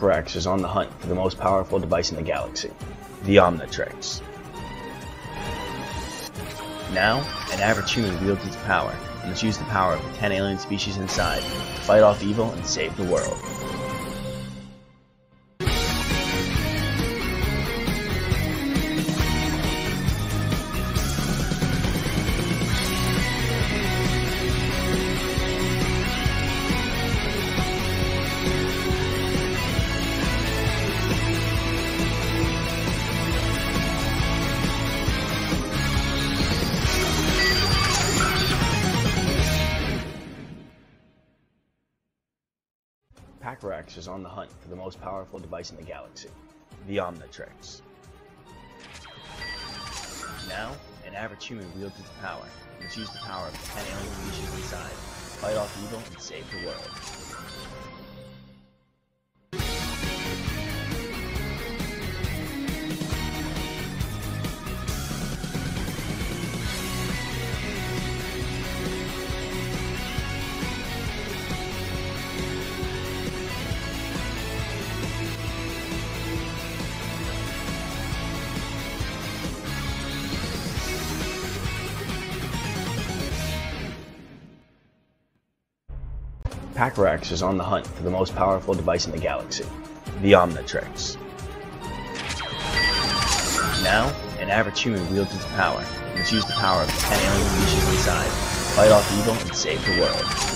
Packarax is on the hunt for the most powerful device in the galaxy, the Omnitrix. Now, an average human wields its power and must use the power of the 10 alien species inside to fight off evil and save the world. Packarax is on the hunt for the most powerful device in the galaxy, the Omnitrix. Now, an average human wields its power and use the power of the 10 alien species inside fight off evil and save the world. Packarax is on the hunt for the most powerful device in the galaxy, the Omnitrix. Now, an average human wields its power and must use the power of the 10 alien species inside to fight off evil and save the world.